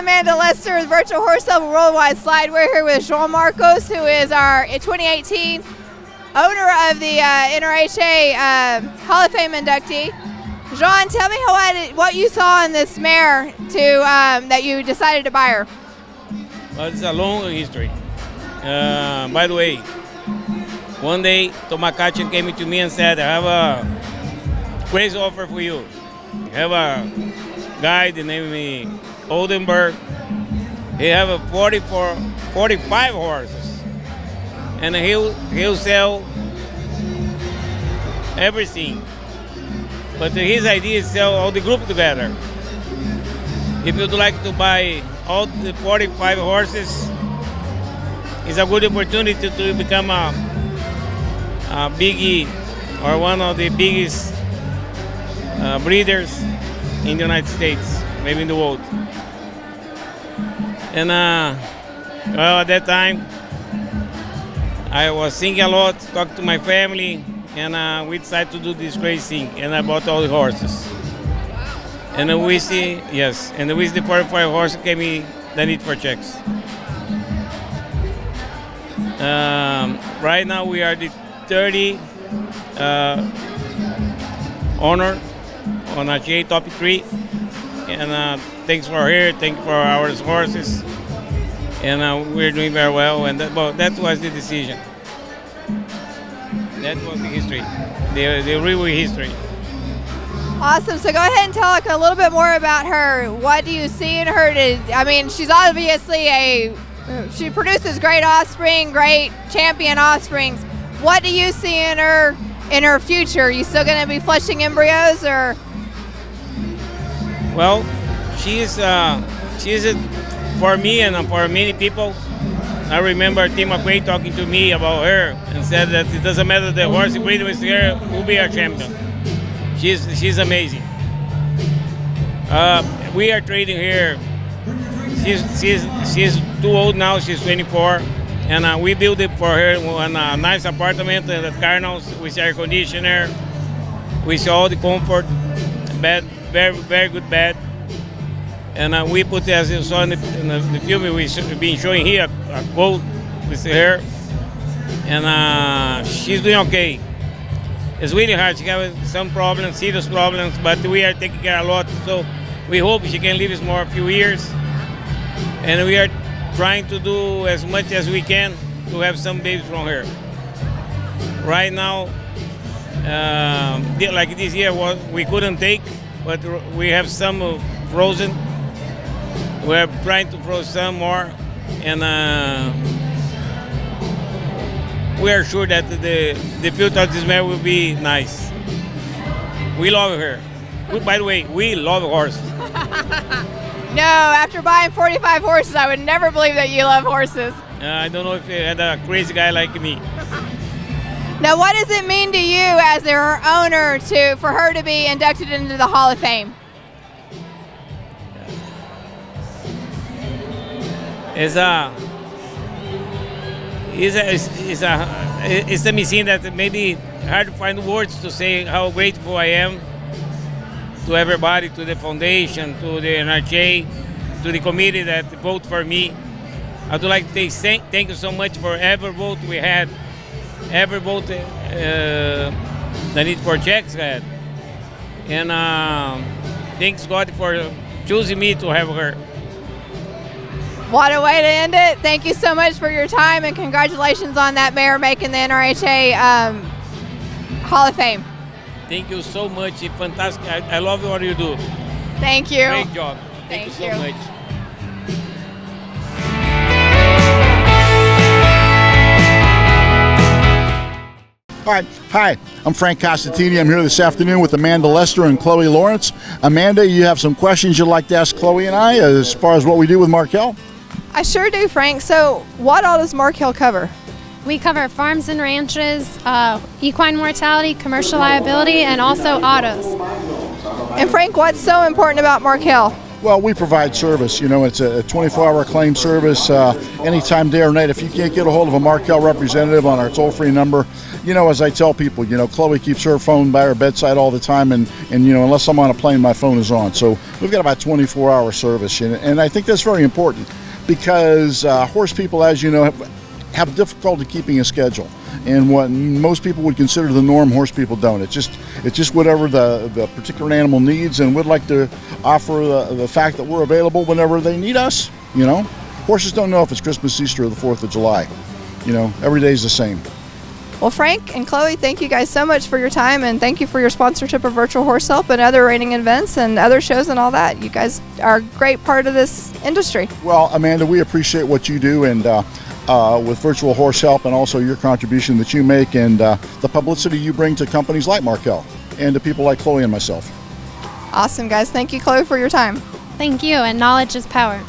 Amanda Lester with Virtual Horse Level Worldwide Slide. We're here with Joao Marcos, who is our 2018 owner of the uh, NRHA uh, Hall of Fame inductee. Joao, tell me what, what you saw in this mare to um, that you decided to buy her. Well, it's a long history. Uh, by the way, one day Tomakachi came to me and said, I have a crazy offer for you. I have a guy, the name Oldenburg. He have a 44, 45 horses. And he'll, he'll sell everything. But his idea is sell all the group together. If you'd like to buy all the 45 horses, it's a good opportunity to become a, a biggie or one of the biggest uh, breeders in the United States, maybe in the world. And uh, well, at that time, I was thinking a lot, talked to my family, and uh, we decided to do this crazy thing. And I bought all the horses. And then we see, yes, and with the 45 horse came me the need for checks. Um, right now we are the 30 uh, on a J top three. And uh, thanks for here, thank you for our horses. And uh, we're doing very well, and that, well, that was the decision. That was the history, the, the real history. Awesome. So go ahead and tell a little bit more about her. What do you see in her? To, I mean, she's obviously a she produces great offspring, great champion offsprings. What do you see in her in her future? Are you still going to be flushing embryos, or? Well, she is uh, she is for me and for many people. I remember Tim McQuay talking to me about her and said that it doesn't matter the horse you breed with her, will be our champion. She's she's amazing. Uh, we are trading here. She's she's she's too old now. She's 24, and uh, we built it for her in a nice apartment at Cardinals with air conditioner, with all the comfort, bed, very very good bed, and uh, we put as you saw in the, in the, the film we've been showing here a, quote with her, and uh, she's doing okay. It's really hard. She has some problems, serious problems, but we are taking care a lot. So we hope she can live more a few years. And we are trying to do as much as we can to have some babies from her. Right now, um, like this year, was we couldn't take, but we have some frozen. We're trying to froze some more, and uh, we are sure that the, the future of this mare will be nice. We love her. We, by the way, we love horses. no, after buying 45 horses, I would never believe that you love horses. Uh, I don't know if you had a crazy guy like me. now, what does it mean to you as their owner to for her to be inducted into the Hall of Fame? Uh, it's a it's a, it's, a it's a machine that maybe hard to find words to say how grateful I am to everybody, to the foundation, to the NRJ, to the committee that vote for me. I'd like to say thank you so much for every vote we had, every vote uh, the need for checks had, and uh, thanks God for choosing me to have her. What a way to end it. Thank you so much for your time and congratulations on that mare making the NRHA um, Hall of Fame. Thank you so much. It's fantastic. I, I, love what you do. Thank you. Great job. Thank, Thank you so you. much. All right. Hi, I'm Frank Costantini. I'm here this afternoon with Amanda Lester and Chloe Lawrence. Amanda, you have some questions you'd like to ask Chloe and I as far as what we do with Markel? I sure do, Frank. So, what all does Markel cover? We cover farms and ranches, uh, equine mortality, commercial liability, and also autos. And Frank, what's so important about Markel? Well, we provide service. You know, it's a 24-hour claim service, uh, anytime, day or night. If you can't get a hold of a Markel representative on our toll-free number, you know, as I tell people, you know, Chloe keeps her phone by her bedside all the time, and and you know, unless I'm on a plane, my phone is on. So we've got about 24-hour service, and, and I think that's very important because uh, horse people, as you know, have, have difficulty keeping a schedule. And what most people would consider the norm horse people don't. It's just it's just whatever the, the particular animal needs and we'd like to offer the, the fact that we're available whenever they need us you know? Horses don't know if it's christmas easter or the 4th of july. You know every day is the same Well, Frank and Chloe, thank you guys so much for your time and thank you for your sponsorship of Virtual Horse Help and other reining events and other shows and all that. You guys are a great part of this industry. well amanda we appreciate what you do and uh, uh, with virtual horse help and also your contribution that you make and uh, the publicity you bring to companies like markel and to people like chloe and myself Awesome, guys. Thank you, Chloe, for your time. Thank you, and knowledge is power.